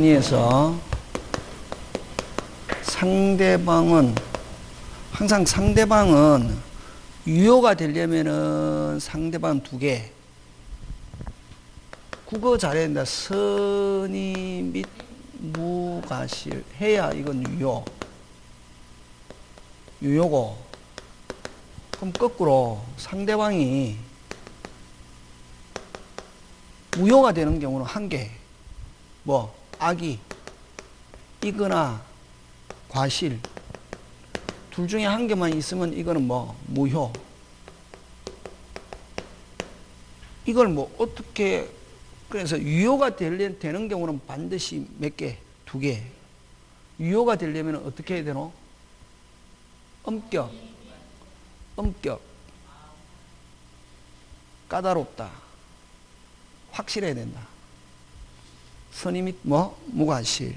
에서 상대방은 항상 상대방은 유효가 되려면은 상대방 두 개. 국어 잘해야 된다. 선의 및 무가실 해야 이건 유효. 유효고. 그럼 거꾸로 상대방이 무효가 되는 경우는 한 개. 뭐 악이 이거나 과실 둘 중에 한 개만 있으면 이거는 뭐 무효 이걸 뭐 어떻게 그래서 유효가 되려, 되는 경우는 반드시 몇 개? 두 개. 유효가 되려면 어떻게 해야 되노? 엄격. 엄격. 까다롭다. 확실해야 된다. 및 뭐? 무과실.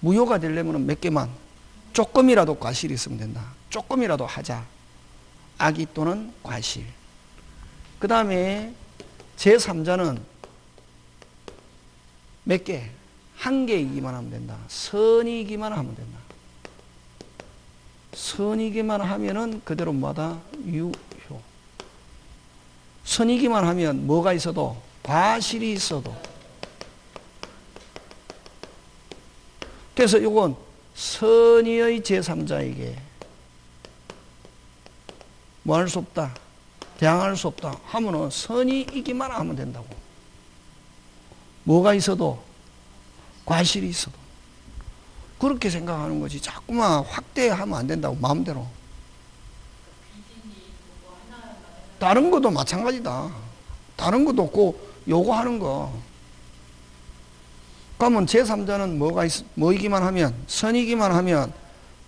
무효가 되려면 몇 개만? 조금이라도 과실이 있으면 된다. 조금이라도 하자. 악의 또는 과실. 그 다음에 제3자는 몇 개? 한 개이기만 하면 된다. 선이기만 하면 된다. 선이기만 하면은 그대로 뭐다? 유효. 선이기만 하면 뭐가 있어도 과실이 있어도 그래서 이건 선의의 제3자에게 뭐 할 수 없다. 대항할 수 없다. 하면은 선의이기만 하면 된다고. 뭐가 있어도 과실이 있어도 그렇게 생각하는 거지. 자꾸만 확대하면 안 된다고 마음대로. 다른 것도 마찬가지다. 다른 것도 없고 요구하는 거. 그러면 제3자는 뭐가 있, 뭐이기만 하면, 선이기만 하면,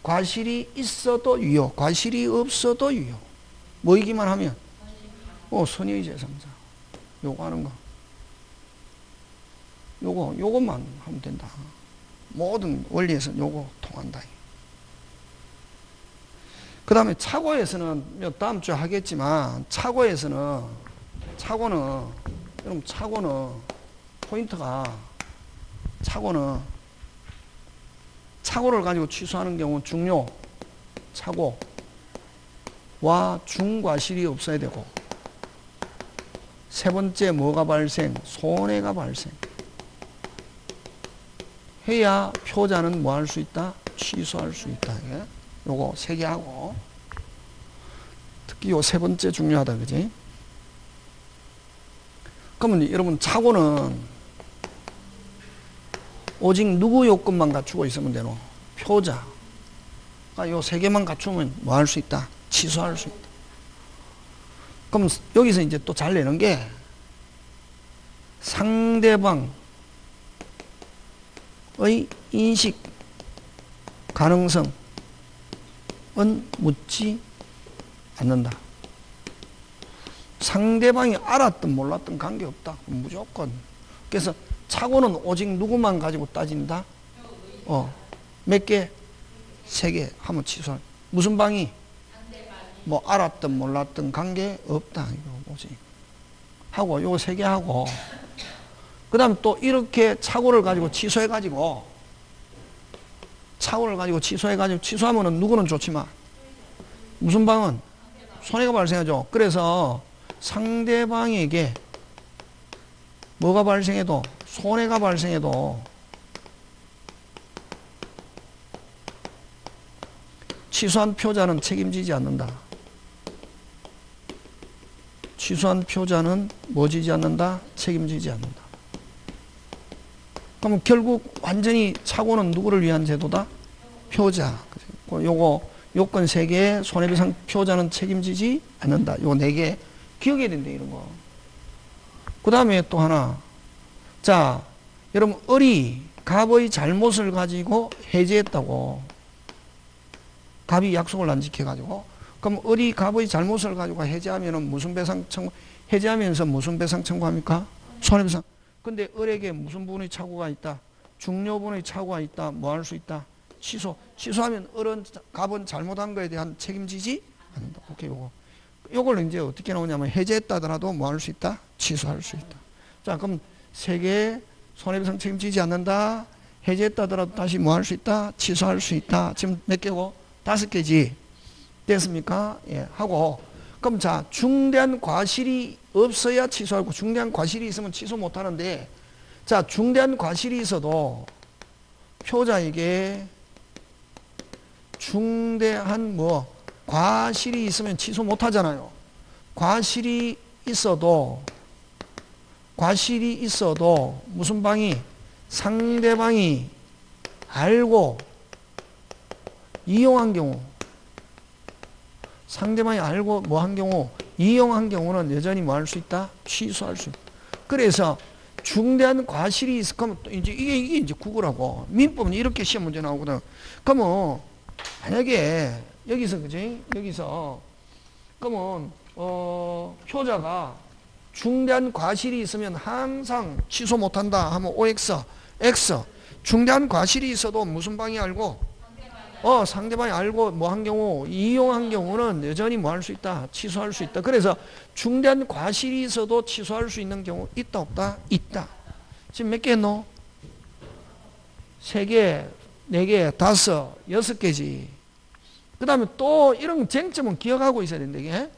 과실이 있어도 유효, 과실이 없어도 유효. 뭐이기만 하면, 어, 선의 제3자. 요거 하는 거. 요거, 요것만 하면 된다. 모든 원리에서 요거 통한다. 그 다음에 차고에서는, 다음 주에 하겠지만, 차고에서는, 차고는, 여러분, 차고는 포인트가 착오는 착오를 가지고 취소하는 경우 중요 착오와 중과실이 없어야 되고 세 번째 뭐가 발생? 손해가 발생. 해야 표자는 뭐 할 수 있다? 취소할 수 있다. 예? 요거 세 개 하고 특히 요 세 번째 중요하다. 그지? 그러면 여러분 착오는 오직 누구 요건만 갖추고 있으면 되노? 표자. 그러니까 요세 개만 갖추면 뭐 할 수 있다? 취소할 수 있다. 그럼 여기서 이제 또 잘 내는 게 상대방의 인식 가능성은 묻지 않는다. 상대방이 알았든 몰랐든 관계없다. 무조건. 그래서 착오는 오직 누구만 가지고 따진다? 어. 몇 개? 세개 하면 취소. 무슨 방이? 뭐 알았든 몰랐든 관계 없다. 이거 뭐지? 하고 요거 세 개 하고 그 다음에 또 이렇게 착오를 가지고 취소해 가지고 착오를 가지고 취소해 가지고 취소하면은 누구는 좋지만 무슨 방은 손해가 발생하죠. 그래서 상대방에게 뭐가 발생해도 손해가 발생해도 취소한 표자는 책임지지 않는다. 취소한 표자는 뭐 지지 않는다? 책임지지 않는다. 그럼 결국 완전히 착오는 누구를 위한 제도다? 표자. 요거 요건 세 개에 손해배상 표자는 책임지지 않는다. 요네개 기억해야 된다 이런 거. 그 다음에 또 하나 자, 여러분, 을이 갑의 잘못을 가지고 해제했다고. 갑이 약속을 안 지켜가지고. 그럼 을이 갑의 잘못을 가지고 해제하면은 무슨 배상 청구, 해제하면서 무슨 배상 청구합니까? 손해배상. 근데 을에게 무슨 부분의 착오가 있다? 중요 부분의 착오가 있다. 뭐 할 수 있다? 취소. 취소하면 을은, 갑은 잘못한 거에 대한 책임지지 않는다. 오케이, 요거. 요걸 이제 어떻게 나오냐면 해제했다더라도 뭐 할 수 있다? 취소할 수 있다. 자, 그럼 세 개의 손해배상 책임지지 않는다. 해제했다더라도 다시 뭐 할 수 있다? 취소할 수 있다. 지금 몇 개고? 다섯 개지. 됐습니까? 예, 하고. 그럼 자, 중대한 과실이 없어야 취소하고 중대한 과실이 있으면 취소 못 하는데 자, 중대한 과실이 있어도 표자에게 중대한 뭐 과실이 있으면 취소 못 하잖아요. 과실이 있어도 과실이 있어도 무슨 방이 상대방이 알고 이용한 경우 상대방이 알고 뭐 한 경우 이용한 경우는 여전히 뭐 할 수 있다? 취소할 수 있다. 그래서 중대한 과실이 있을 거면 이제 이게 이게 이제 국어라고 민법은 이렇게 시험 문제 나오거든. 그러면 만약에 여기서 그지 여기서 그러면 어 효자가 중대한 과실이 있으면 항상 취소 못한다 하면 OX X. 중대한 과실이 있어도 무슨 방이 알고? 어 상대방이 알고 뭐 한 경우 이용한 경우는 여전히 뭐 할 수 있다 취소할 수 있다. 그래서 중대한 과실이 있어도 취소할 수 있는 경우 있다 없다? 있다. 지금 몇 개 했노? 세 개 네 개 다섯 여섯 개지. 그 다음에 또 이런 쟁점은 기억하고 있어야 된다 이게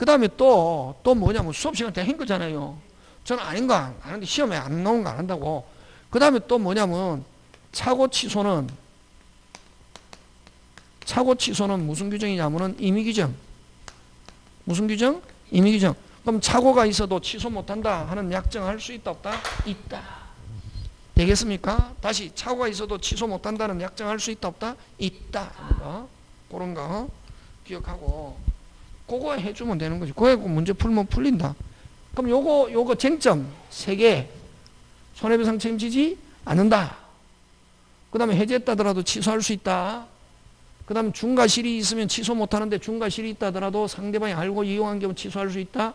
그 다음에 또 또 뭐냐면 수업 시간 때 한 거잖아요 저는 아닌가 하는데 시험에 안 나온 거 안 한다고 그 다음에 또 뭐냐면 차고 취소는 차고 취소는 무슨 규정이냐면은 임의 규정. 무슨 규정? 임의 규정. 그럼 차고가 있어도 취소 못한다 하는 약정할 수 있다 없다? 있다. 되겠습니까? 다시 차고가 있어도 취소 못한다는 약정할 수 있다 없다? 있다. 어? 그런 거 기억하고 그거 해주면 되는 거지. 그거 문제 풀면 풀린다. 그럼 요거 요거 쟁점 세 개. 손해배상 책임지지 않는다. 그 다음에 해제했다더라도 취소할 수 있다. 그 다음 중과실이 있으면 취소 못하는데 중과실이 있다 하더라도 상대방이 알고 이용한 경우 취소할 수 있다.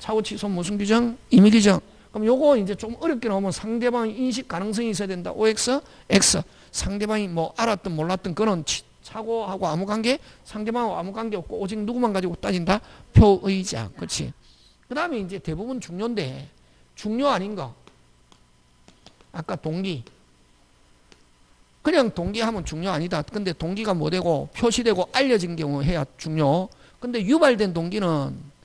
차후 취소 무슨 규정? 임의 규정. 그럼 요거 이제 좀 어렵게 나오면 상대방 인식 가능성이 있어야 된다. OX, X. 상대방이 뭐 알았든 몰랐든 그는 차고하고 아무 관계, 상대방하고 아무 관계 없고 오직 누구만 가지고 따진다. 표의자. 그렇지. 그 다음에 이제 대부분 중요인데 중요 아닌 거. 아까 동기. 그냥 동기하면 중요 아니다. 근데 동기가 뭐 되고 표시되고 알려진 경우 해야 중요. 근데 유발된 동기는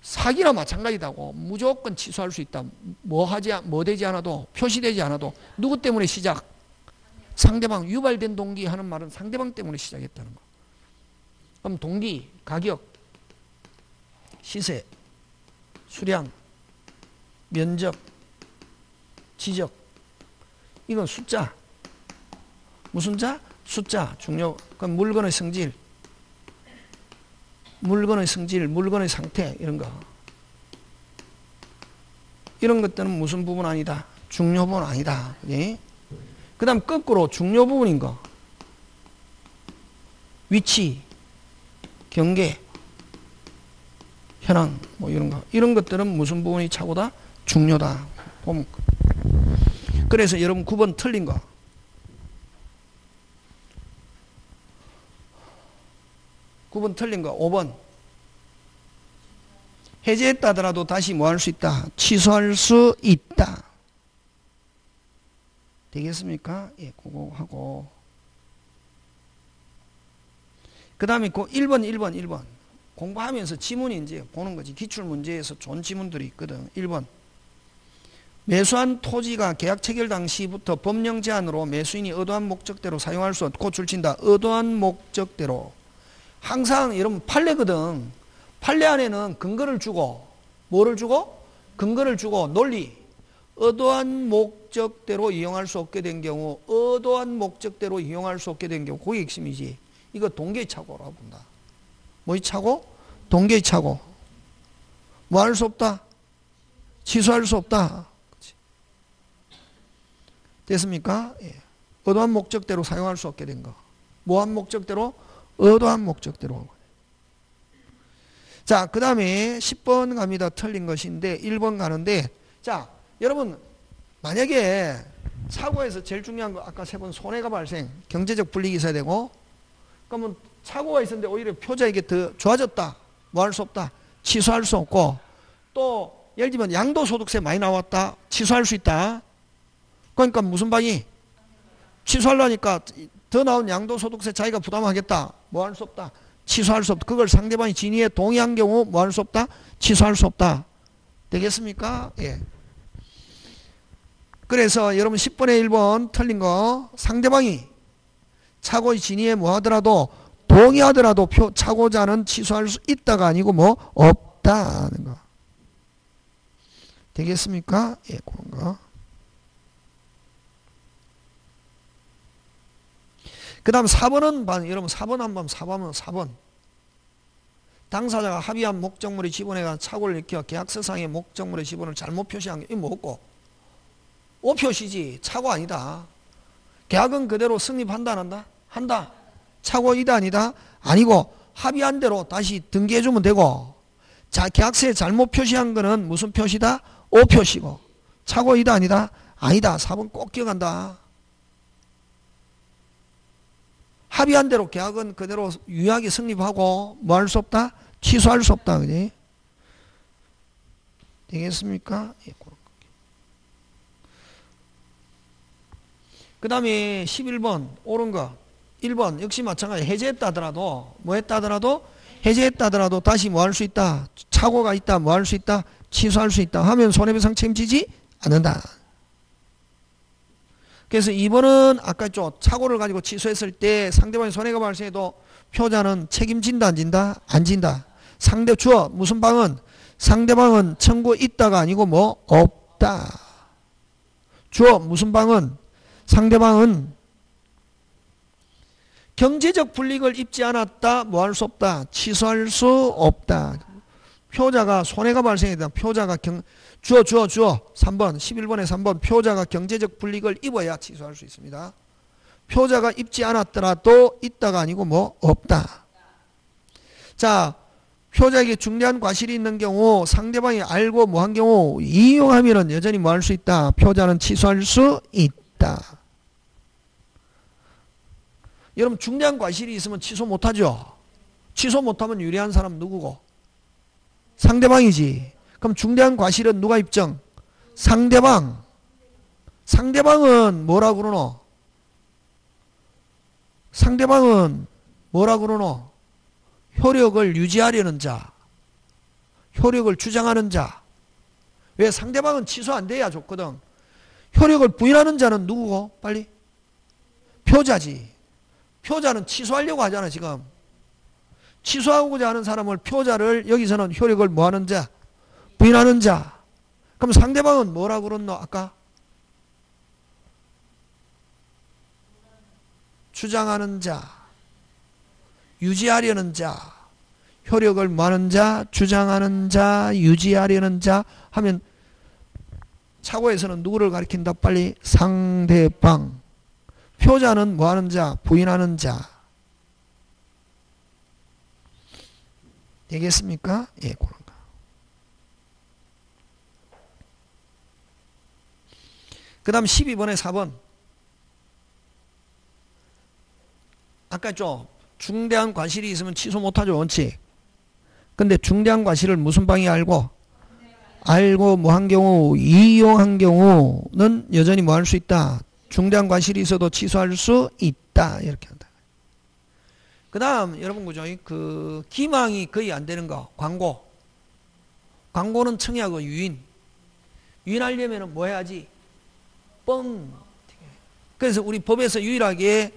사기나 마찬가지다고 무조건 취소할 수 있다. 뭐 하지 뭐 되지 않아도 표시되지 않아도 누구 때문에 시작? 상대방 유발된 동기 하는 말은 상대방 때문에 시작했다는 거. 그럼 동기, 가격, 시세, 수량, 면적, 지적 이건 숫자. 무슨 자? 숫자. 중요. 그 물건의 성질. 물건의 성질, 물건의 상태 이런 거. 이런 것들은 무슨 부분 아니다. 중요 부분 아니다. 예? 그 다음 거꾸로 중요 부분인 거. 위치, 경계, 현황, 뭐 이런 거. 이런 것들은 무슨 부분이 차고다? 중요다. 보면 그래서 여러분 9번 틀린 거. 9번 틀린 거. 5번. 해제했다더라도 다시 뭐 할 수 있다? 취소할 수 있다. 되겠습니까? 예, 그거 하고. 그 다음에 그 1번, 1번, 1번. 공부하면서 지문이 이제 보는 거지. 기출문제에서 좋은 지문들이 있거든. 1번. 매수한 토지가 계약 체결 당시부터 법령 제한으로 매수인이 의도한 목적대로 사용할 수 없고 줄친다. 의도한 목적대로. 항상 여러분 판례거든. 판례 안에는 근거를 주고 뭐를 주고? 근거를 주고 논리. 의도한 목적대로 이용할 수 없게 된 경우 의도한 목적대로 이용할 수 없게 된 경우 그게 핵심이지. 이거 동계의 착오라고 본다. 뭐의 착오? 동계의 착오. 뭐 할 수 없다? 취소할 수 없다. 됐습니까? 예. 의도한 목적대로 사용할 수 없게 된 거. 뭐한 목적대로? 의도한 목적대로. 자, 그 다음에 10번 갑니다. 틀린 것인데 1번 가는데 자, 여러분 만약에 사고에서 제일 중요한 거 아까 세 번 손해가 발생, 경제적 불이익이 있어야 되고 그러면 사고가 있었는데 오히려 표자에게 더 좋아졌다. 뭐 할 수 없다. 취소할 수 없고 또 예를 들면 양도소득세 많이 나왔다. 취소할 수 있다. 그러니까 무슨 방이 취소하려니까 더 나온 양도소득세 자기가 부담하겠다. 뭐 할 수 없다. 취소할 수 없다. 그걸 상대방이 진위에 동의한 경우 뭐 할 수 없다. 취소할 수 없다. 되겠습니까? 예. 그래서 여러분 10번에 1번 틀린 거 상대방이 차고의 진위에 뭐 하더라도 동의하더라도 표, 차고자는 취소할 수 있다가 아니고 뭐 없다는 거. 되겠습니까? 예, 그런 거. 그 다음 4번은, 여러분 4번 한번 4번은 4번. 당사자가 합의한 목적물의 지분에가 착오를 일으켜 계약서상의 목적물의 지분을 잘못 표시한 게 뭐고? 오표시지 착오 아니다. 계약은 그대로 성립한다 안 한다? 한다. 착오이다 아니다? 아니고 합의한 대로 다시 등기해 주면 되고 자 계약서에 잘못 표시한 거는 무슨 표시다? 오표시고 착오이다 아니다? 아니다. 4번 꼭 기억한다. 합의한 대로 계약은 그대로 유효하게 성립하고 뭐 할 수 없다? 취소할 수 없다. 그지? 되겠습니까? 그 다음에 11번 옳은 거. 1번 역시 마찬가지. 해제했다 하더라도 뭐 했다 하더라도 해제했다 하더라도 다시 뭐 할 수 있다? 착오가 있다 뭐 할 수 있다? 취소할 수 있다 하면 손해배상 책임지지 않는다. 그래서 2번은 아까 좀 착오를 가지고 취소했을 때 상대방이 손해가 발생해도 표자는 책임진다 안 진다? 안 진다. 상대 주어 무슨 방은? 상대방은 청구 있다가 아니고 뭐 없다. 주어 무슨 방은 상대방은 경제적 불이익을 입지 않았다. 뭐 할 수 없다. 취소할 수 없다. 표자가 손해가 발생했다. 표자가 경, 주어 주어 주어 3번 11번에 3번 표자가 경제적 불이익을 입어야 취소할 수 있습니다. 표자가 입지 않았더라도 있다가 아니고 뭐 없다. 자 표자에게 중대한 과실이 있는 경우 상대방이 알고 뭐 한 경우 이용하면 여전히 뭐 할 수 있다. 표자는 취소할 수 있다. 여러분 중대한 과실이 있으면 취소 못하죠. 취소 못하면 유리한 사람 누구고? 상대방이지. 그럼 중대한 과실은 누가 입증? 상대방. 상대방은 뭐라 그러노? 상대방은 뭐라 그러노? 효력을 유지하려는 자. 효력을 주장하는 자. 왜 상대방은 취소 안 돼야 좋거든. 효력을 부인하는 자는 누구고? 빨리. 표자지. 표자는 취소하려고 하잖아, 지금. 취소하고자 하는 사람을 표자를 여기서는 효력을 뭐하는 자? 부인하는 자. 그럼 상대방은 뭐라 그랬노? 아까 주장하는 자, 유지하려는 자, 효력을 뭐하는 자, 주장하는 자, 유지하려는 자 하면 차고에서는 누구를 가리킨다? 빨리 상대방. 표자는 뭐하는 자, 부인하는 자. 되겠습니까? 예, 그런 그 다음 12번에 4번. 아까 좀 중대한 과실이 있으면 취소 못하죠. 원칙. 근데 중대한 과실을 무슨 방이 알고? 알고 뭐 한 경우 이용한 경우는 여전히 뭐 할 수 있다. 중대한 과실이 있어도 취소할 수 있다. 이렇게 한다. 그 다음 여러분 그죠? 그 기망이 거의 안 되는 거. 광고. 광고는 청약의 유인. 유인하려면 뭐 해야지? 뻥. 그래서 우리 법에서 유일하게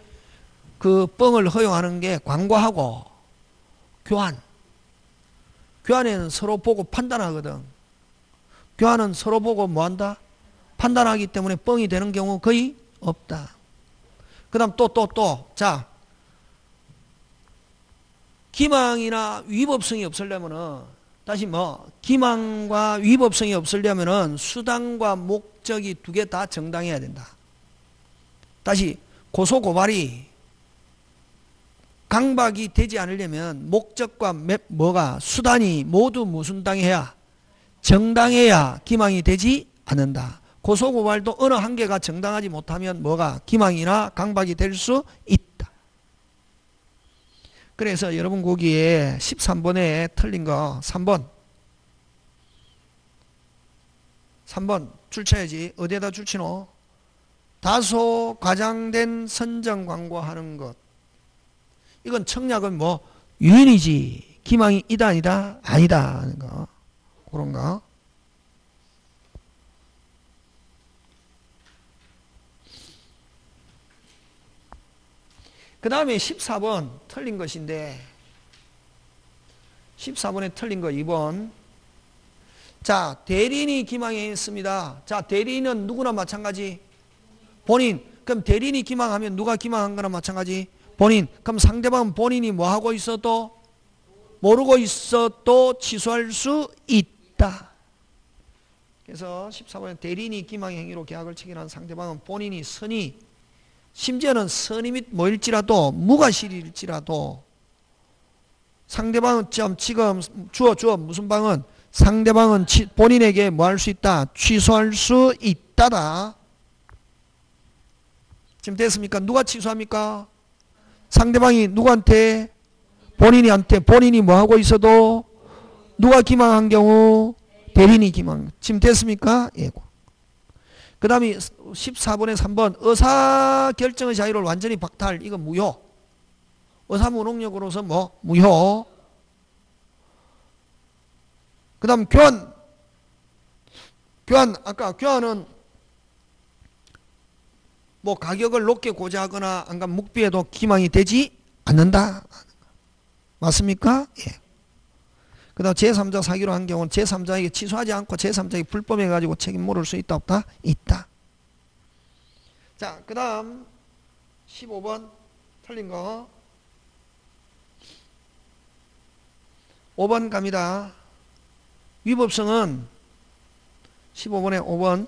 그 뻥을 허용하는 게 광고하고 교환. 교환에는 서로 보고 판단하거든. 교환은 서로 보고 뭐 한다? 판단하기 때문에 뻥이 되는 경우 거의 없다. 그 다음 또, 또, 또. 자. 기망이나 위법성이 없으려면은 다시 뭐 기망과 위법성이 없으려면은 수단과 목적이 두 개 다 정당해야 된다. 다시 고소 고발이 강박이 되지 않으려면 목적과 뭐가 수단이 모두 무슨 당해야 정당해야 기망이 되지 않는다. 고소 고발도 어느 한계가 정당하지 못하면 뭐가 기망이나 강박이 될 수 있다. 그래서 여러분 거기에 13번에 틀린 거 3번 3번 출처야지 어디에다 출치노 다소 과장된 선정 광고하는 것. 이건 청약은 뭐 유인이지 기망이 이다 아니다 아니다 하는 거 그런가? 그 다음에 14번 틀린 것인데 14번에 틀린 거 2번. 자 대리인이 기망에 있습니다. 자 대리인은 누구나 마찬가지? 본인. 그럼 대리인이 기망하면 누가 기망한 거나 마찬가지? 본인. 그럼 상대방은 본인이 뭐 하고 있어도 모르고 있어도 취소할 수 있다 그래서 14번에 대리인이 기망의 행위로 계약을 체결한 상대방은 본인이 선의 심지어는 선의 및 뭐일지라도 무과실일지라도 상대방은 지금 주어 주어 무슨 방은 상대방은 본인에게 뭐 할 수 있다? 취소할 수 있다다. 지금 됐습니까? 누가 취소합니까? 상대방이 누구한테? 본인이한테. 본인이 뭐 하고 있어도 누가 기망한 경우? 대리인이 기망. 지금 됐습니까? 예. 그 다음에 14번에 3번 의사 결정의 자유를 완전히 박탈. 이거 무효. 의사 무능력으로서 뭐? 무효. 그 다음 교환. 교환 아까 교환은 뭐 가격을 높게 고지하거나 안간 묵비에도 기망이 되지 않는다. 맞습니까? 예. 그 다음 제3자 사기로 한 경우는 제3자에게 취소하지 않고 제3자에게 불법해가지고 책임 물을 수 있다 없다? 있다. 자, 그 다음 15번 틀린 거 5번 갑니다. 위법성은 15번에 5번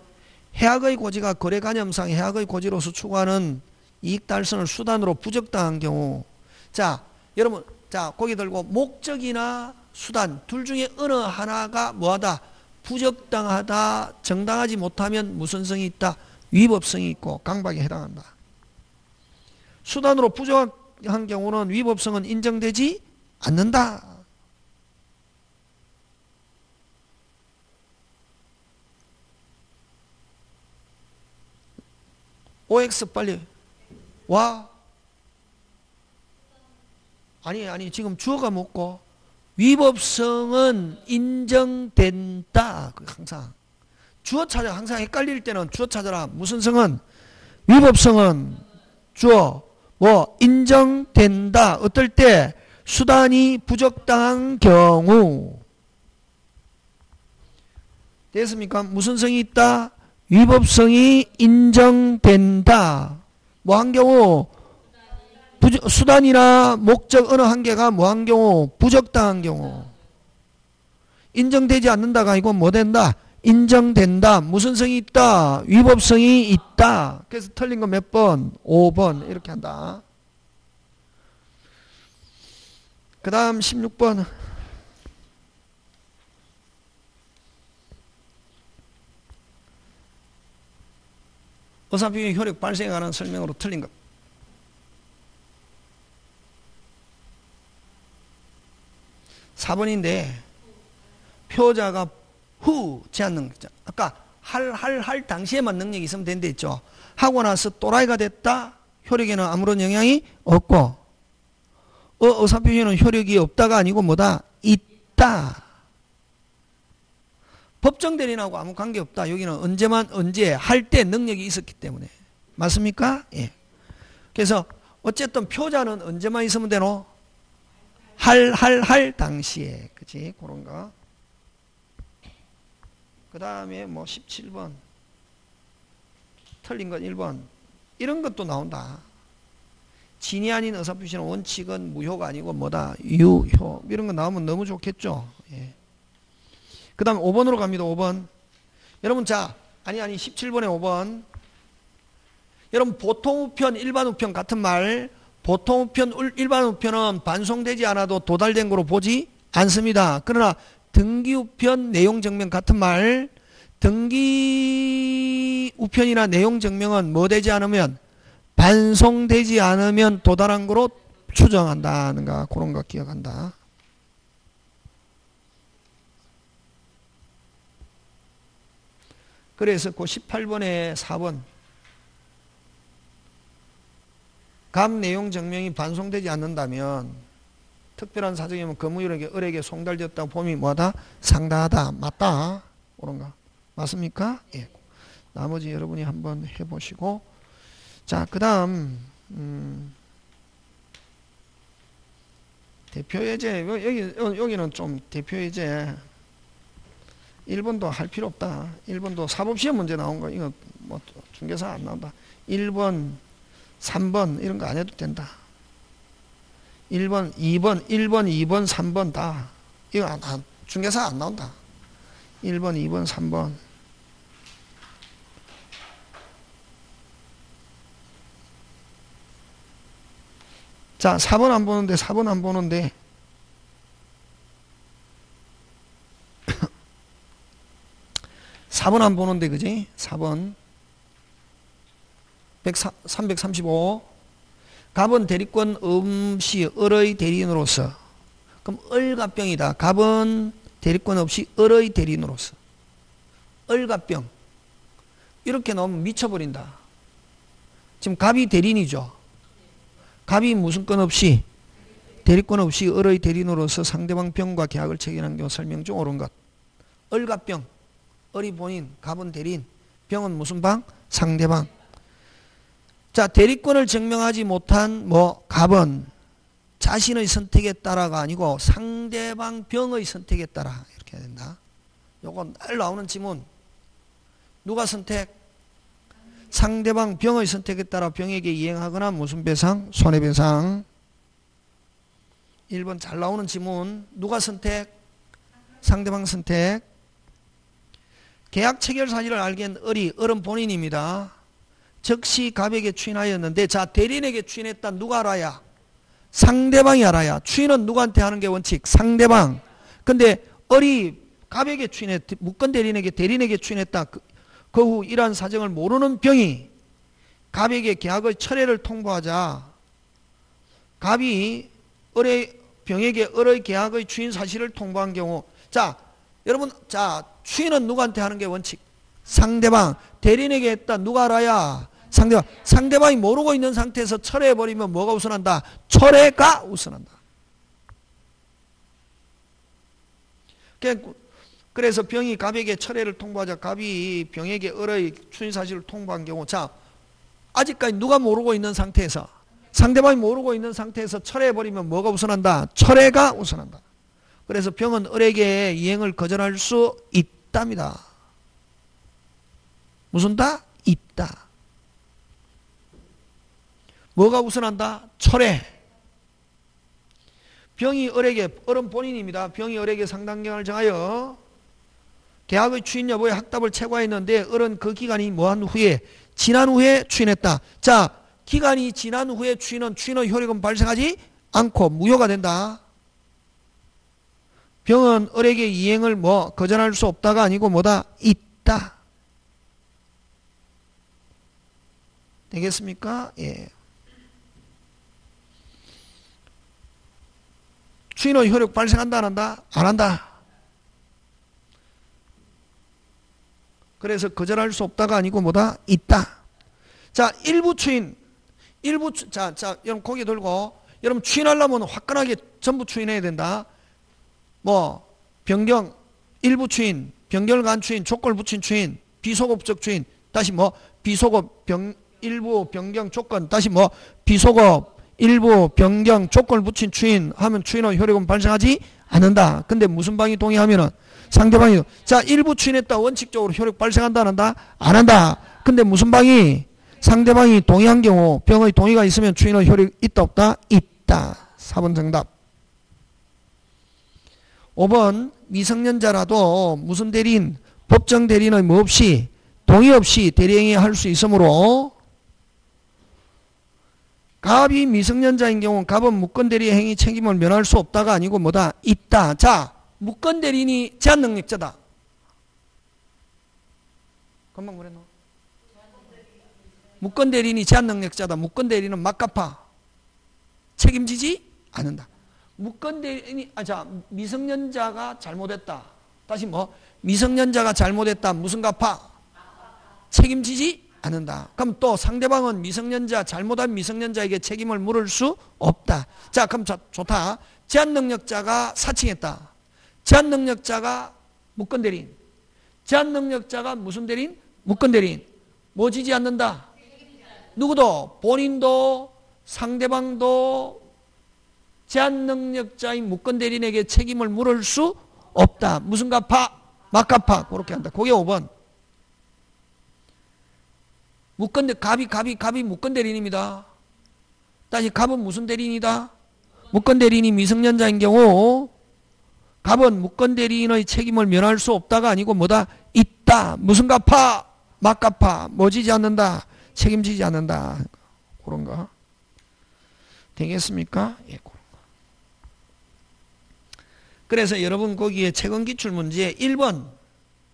해악의 고지가 거래 간염상 해악의 고지로서 추구하는 이익 달성을 수단으로 부적당한 경우 자 여러분 자 고기 들고 목적이나 수단 둘 중에 어느 하나가 뭐하다? 부적당하다 정당하지 못하면 무슨 성이 있다? 위법성이 있고 강박에 해당한다. 수단으로 부적한 경우는 위법성은 인정되지 않는다. OX 빨리. 와. 아니 아니 지금 주어가 먹고 위법성은 인정된다. 그 항상 주어 찾아 항상 헷갈릴 때는 주어 찾아라. 무슨 성은 위법성은 주어 뭐 인정된다. 어떨 때 수단이 부적당한 경우 됐습니까? 무슨 성이 있다? 위법성이 인정된다. 뭐 한 경우 수단이나 목적 어느 한 개가 뭐한 경우 부적당한 경우. 인정되지 않는다가 아니고 뭐 된다? 인정된다. 무슨 성이 있다? 위법성이 있다. 그래서 틀린 거 몇 번? 5번. 이렇게 한다. 그 다음 16번. 의사비용 효력 관한 설명으로 틀린 것 4번인데 표자가 후 제한 능 아까 할 할 할 당시에만 능력이 있으면 된다 했죠. 하고 나서 또라이가 됐다. 효력에는 아무런 영향이 없고 어, 의사표시는 효력이 없다가 아니고 뭐다? 있다. 법정 대리인하고 아무 관계 없다. 여기는 언제만 언제 할 때 능력이 있었기 때문에 맞습니까? 예. 그래서 어쨌든 표자는 언제만 있으면 되노? 할, 할, 할 당시에. 그치? 그런 거. 그 다음에 뭐 17번. 틀린 건 1번. 이런 것도 나온다. 진이 아닌 의사표시는 원칙은 무효가 아니고 뭐다? 유효. 이런 거 나오면 너무 좋겠죠? 예. 그 다음 5번으로 갑니다. 5번. 여러분, 자. 아니, 아니, 17번에 5번. 여러분, 보통 우편, 일반 우편 같은 말. 보통 우편, 일반 우편은 반송되지 않아도 도달된 거로 보지 않습니다. 그러나 등기 우편 내용 증명 같은 말 등기 우편이나 내용 증명은 뭐 되지 않으면 반송되지 않으면 도달한 거로 추정한다는가 그런 거 기억한다. 그래서 그 18번에 4번 갑 내용 증명이 반송되지 않는다면 특별한 사정이면 거무일에게 을에게 송달되었다고 봄이 뭐하다? 상다하다. 맞다. 옳은가? 맞습니까? 예. 나머지 여러분이 한번 해보시고 자, 그 다음 음, 대표 예제 여기 여기는 좀 대표 예제 1번도 할 필요 없다. 1번도 사법시험 문제 나온 거 이거 뭐 중개사 안 나온다. 1번, 3번 이런 거 안 해도 된다. 1번, 2번, 1번, 2번, 3번 다 이거 안, 안, 중개사 안 나온다. 1번, 2번, 3번. 자, 4번 안 보는데, 4번 안 보는데, 4번 안 보는데, 그지? 4번. 335. 갑은 대리권 없이 을의 대리인으로서. 그럼 을갑병이다. 갑은 대리권 없이 을의 대리인으로서. 을갑병. 이렇게 넣으면 미쳐버린다. 지금 갑이 대리인이죠. 갑이 무슨 건 없이 대리권 없이 을의 대리인으로서 상대방 병과 계약을 체결한 경우 설명 중 옳은 것. 을갑병. 을이 본인, 갑은 대리인. 병은 무슨 방? 상대방. 자, 대리권을 증명하지 못한 뭐 갑은 자신의 선택에 따라가 아니고 상대방 병의 선택에 따라 이렇게 해야 된다. 요건 늘 나오는 지문. 누가 선택? 상대방 병의 선택에 따라 병에게 이행하거나 무슨 배상? 손해배상. 1번 잘 나오는 지문. 누가 선택? 상대방 선택. 계약 체결 사실을 한 을이 을은 본인입니다. 즉시 갑에게 추인하였는데 자 대리인에게 추인했다 누가 알아야? 상대방이 알아야. 추인은 누구한테 하는 게 원칙? 상대방. 근데 을이 갑에게 추인했 묶은 대리인에게 대리인에게 추인했다. 그, 그 후 이러한 사정을 모르는 병이 갑에게 계약의 철회를 통보하자 갑이 을의 병에게 을의 계약의 추인 사실을 통보한 경우 자 여러분 자 추인은 누구한테 하는 게 원칙 상대방 대리인에게 했다 누가 알아야 상대방 상대방이 모르고 있는 상태에서 철회해 버리면 뭐가 우선한다 철회가 우선한다 그래서 병이 갑에게 철회를 통보하자 갑이 병에게 을의 추인 사실을 통보한 경우 자 아직까지 누가 모르고 있는 상태에서 상대방이 모르고 있는 상태에서 철회해 버리면 뭐가 우선한다? 철회가 우선한다. 그래서 병은 을에게 이행을 거절할 수 있답니다. 무슨 다? 있다. 뭐가 우선한다? 철회. 병이 을에게, 을은 본인입니다. 병이 을에게 상당경을 정하여 계약의 추인 여부에 학답을 채과했는데 을은 그 기간이 뭐한 후에 지난 후에 추인했다. 자, 기간이 지난 후에 추인은 추인의 효력은 발생하지 않고 무효가 된다. 병은 을에게 이행을 뭐 거절할 수 없다가 아니고 뭐다 있다. 되겠습니까? 예. 추인의 효력 발생한다 안 한다? 안 한다. 그래서 거절할 수 없다가 아니고 뭐다? 있다. 자, 일부 추인. 일부 추, 자, 자, 여러분 고개 들고 여러분 추인하려면 화끈하게 전부 추인해야 된다. 뭐 변경 일부 추인, 변결간 추인, 붙인 추인, 비소급적 추인, 다시 뭐 비소급 병 일부 변경 조건, 다시 뭐 비소급 일부 변경 조건을 붙인 추인 하면 추인은 효력은 발생하지 않는다. 근데 무슨 방이 동의하면은 상대방이 자 일부 추인했다 원칙적으로 효력 발생한다 안 한다? 안 한다. 근데 무슨 방이 상대방이 동의한 경우 병의 동의가 있으면 추인의 효력 있다 없다? 있다. 4번 정답. 5번 미성년자라도 무슨 대리인 법정 대리인의 뭐 없이 동의 없이 대리행위 할 수 있으므로 갑이 미성년자인 경우 갑은 무권 대리 행위 책임을 면할 수 없다가 아니고 뭐다 있다. 자 무권 대리인이 제한 능력자다. 금방 뭐랬노? 무권 대리인이 제한 능력자다. 무권 대리인은 막갚아. 책임지지 않는다. 무권 대리인이 아 자 미성년자가 잘못했다. 다시 뭐 미성년자가 잘못했다. 무슨 갚아? 책임지지 않는다. 그럼 또 상대방은 미성년자, 잘못한 미성년자에게 책임을 물을 수 없다. 자, 그럼 자, 좋다. 제한 능력자가 사칭했다. 제한 능력자가 무건 대리인. 제한 능력자가 무슨 대리인? 무건 대리인. 뭐 지지 않는다? 누구도 본인도 상대방도 제한 능력자인 무건 대리인에게 책임을 물을 수 없다. 무슨 갚아? 막갚아. 그렇게 한다. 그게 5번. 묶건대 갑이 갑이 갑이 묶건 대리인입니다. 다시 갑은 무슨 대리인이다? 묶건 대리인이 미성년자인 경우 갑은 묶건 대리인의 책임을 면할 수 없다가 아니고 뭐다? 있다. 무슨 갚아? 막 갚아. 뭐 지지 않는다. 책임지지 않는다. 그런 거. 되겠습니까? 예, 그런 거. 그래서 여러분 거기에 최근 기출 문제 1번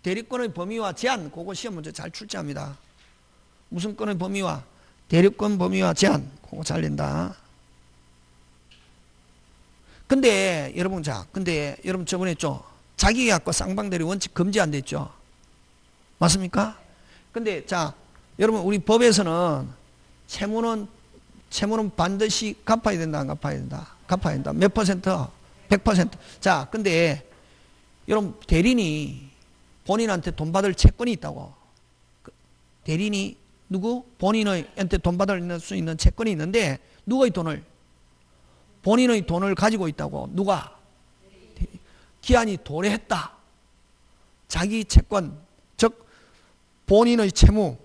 대리권의 범위와 제한 그거 시험 문제 잘 출제합니다. 무슨 건의 범위와 대륙권 범위와 제한 그거 잘 낸다. 근데 여러분 자 근데 여러분 저번에 했죠. 자기계약과 쌍방대리 원칙 금지 안 됐죠. 맞습니까? 근데 자 여러분 우리 법에서는 채무는 채무는 반드시 갚아야 된다 안 갚아야 된다 갚아야 된다 몇 퍼센트 100%자 근데 여러분 대리인이 본인한테 돈 받을 채권이 있다고 그 대리인이 누구? 본인의한테 돈 받을 수 있는 채권이 있는데 누구의 돈을? 본인의 돈을 가지고 있다고 누가? 기한이 도래했다. 자기 채권 즉 본인의 채무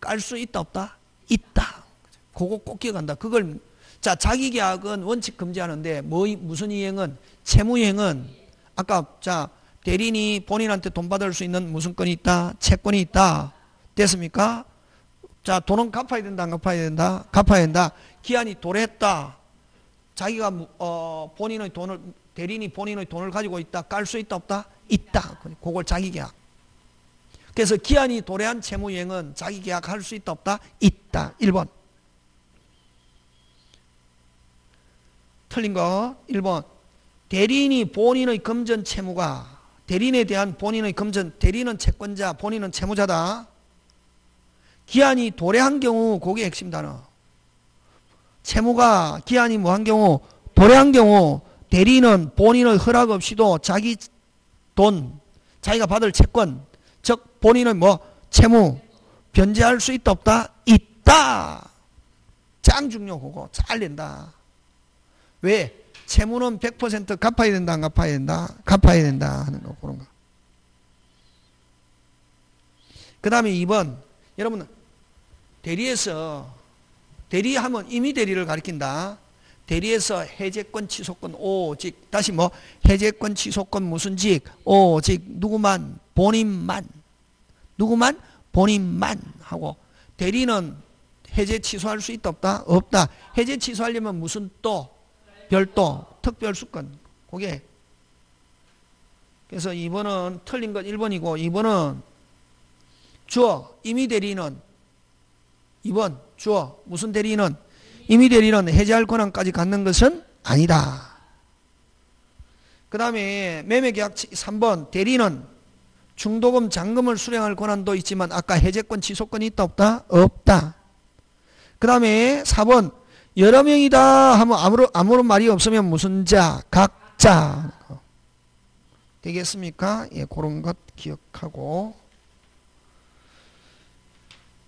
깔 수 있다 없다? 있다. 그거 꼭 기억한다. 그걸 자 자기 계약은 원칙 금지하는데 뭐 무슨 이행은 채무 이행은 아까 자 대리인이 본인한테 돈 받을 수 있는 무슨 건이 있다? 채권이 있다. 됐습니까? 자, 돈은 갚아야 된다, 안 갚아야 된다? 갚아야 된다. 기한이 도래했다. 자기가 어, 본인의 돈을 대리인이 본인의 돈을 가지고 있다. 깔 수 있다, 없다? 있다. 그걸 자기 계약. 그래서 기한이 도래한 채무이행은 자기 계약할 수 있다, 없다? 있다. 1번. 틀린 거 1번. 대리인이 본인의 금전 채무가 대리인에 대한 본인의 금전 대리인은 채권자, 본인은 채무자다. 기한이 도래한 경우 그게 핵심 단어. 채무가 기한이 뭐한 경우 도래한 경우 대리는 본인의 허락 없이도 자기 돈 자기가 받을 채권 즉 본인의 뭐 채무 변제할 수 있다 없다? 있다! 짱 중요 그거. 잘 낸다. 왜? 채무는 100% 갚아야 된다 안 갚아야 된다? 갚아야 된다 하는 거 그런 거그 다음에 2번 여러분 대리에서 대리하면 임의 대리를 가리킨다. 대리에서 해제권 취소권 오직 다시 뭐 해제권 취소권 무슨 직? 오직 누구만? 본인만. 누구만? 본인만 하고. 대리는 해제 취소할 수 있다 없다? 없다. 해제 취소하려면 무슨 또? 별도 특별 수권. 그게. 그래서 2번은 틀린 건 1번이고 2번은 주어 임의 대리는 2번 주어 무슨 대리는 임의 대리는 해제할 권한까지 갖는 것은 아니다. 그 다음에 매매계약 3번 대리는 중도금 잔금을 수령할 권한도 있지만 아까 해제권 취소권이 있다 없다? 없다. 그 다음에 4번 여러 명이다 하면 아무런, 아무런 말이 없으면 무슨 자? 각자. 되겠습니까? 예, 그런 것 기억하고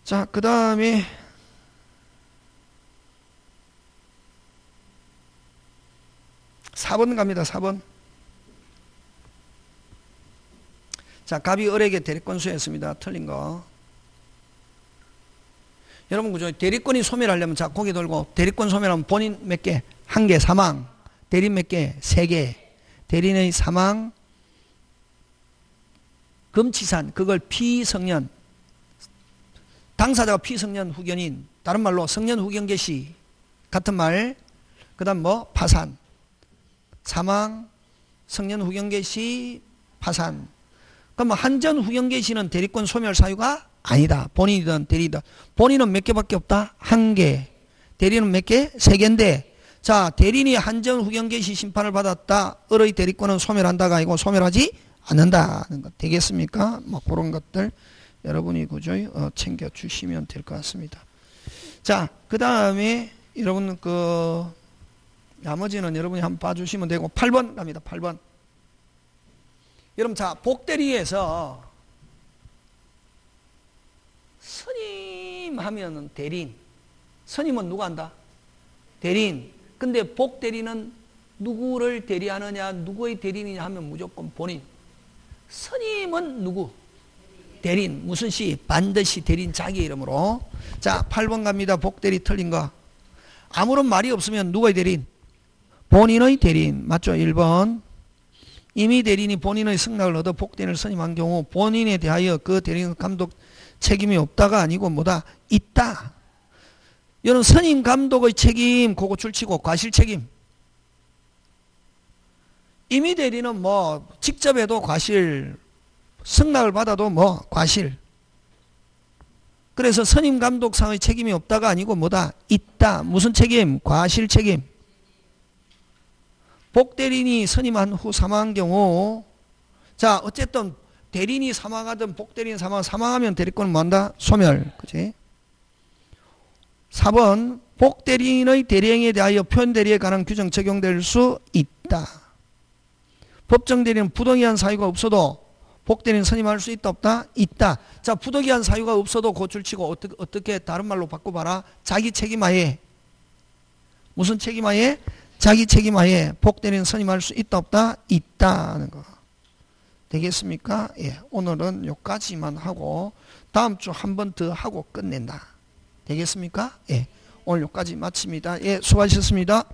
자, 그 다음에 사 번 갑니다. 4번. 자, 갑이 을에게 대리권 수였습니다. 틀린 거. 여러분 그죠? 대리권이 소멸하려면 자, 고개 돌고 대리권 소멸하면 본인 몇 개? 한 개, 사망. 대리 몇 개? 세 개. 대리인의 사망, 금치산, 그걸 피성년, 당사자가 피성년 후견인 다른 말로 성년 후견 개시 같은 말 그다음 뭐 파산. 사망 성년 후견 개시 파산. 그럼 뭐 한전 후견 개시는 대리권 소멸 사유가 아니다. 본인이든 대리든. 본인은 몇 개밖에 없다? 한 개. 대리는 몇 개? 세 개인데 자 대리인이 한전 후견 개시 심판을 받았다. 을의 대리권은 소멸한다가 아니고 소멸하지 않는다는 것. 되겠습니까? 뭐 그런 것들 여러분이 그죠? 어, 챙겨 주시면 될 것 같습니다. 자, 그 다음에 여러분 그 나머지는 여러분이 한번 봐주시면 되고 8번 갑니다. 8번. 여러분 자 복대리에서 스님 하면은 대리인. 스님은 누가 한다? 대리인. 근데 복대리는 누구를 대리하느냐, 누구의 대리인이냐 하면 무조건 본인. 스님은 누구? 대리인. 무슨 시? 반드시 대리인 자기 이름으로. 자, 8번 갑니다. 복대리 틀린 거. 아무런 말이 없으면 누구의 대리인? 본인의 대리인. 맞죠? 1번. 이미 대리인이 본인의 승낙을 얻어 복대리를 선임한 경우 본인에 대하여 그 대리인 감독 책임이 없다가 아니고 뭐다? 있다. 여러분 선임 감독의 책임 그거 줄치고 과실 책임. 이미 대리는 뭐 직접 해도 과실, 승낙을 받아도 뭐 과실. 그래서 선임 감독상의 책임이 없다가 아니고 뭐다? 있다. 무슨 책임? 과실 책임. 복대리인이 선임한 후 사망한 경우 자 어쨌든 대리인이 사망하든 복대리인 사망 사망하면 대리권은 뭐한다? 소멸. 그지? 4번 복대리인의 대리행에 대하여 표현대리에 관한 규정 적용될 수 있다. 법정 대리는 부동의한 사유가 없어도 복대리인 선임할 수 있다 없다? 있다. 자 부득이한 사유가 없어도 고출치고 어떻게, 어떻게 다른 말로 바꿔봐라. 자기 책임하에 무슨 책임하에? 자기 책임하에 복대리인 선임할 수 있다 없다? 있다 하는 거. 되겠습니까? 예. 오늘은 여기까지만 하고 다음 주 한 번 더 하고 끝낸다. 되겠습니까? 예. 오늘 여기까지 마칩니다. 예. 수고하셨습니다.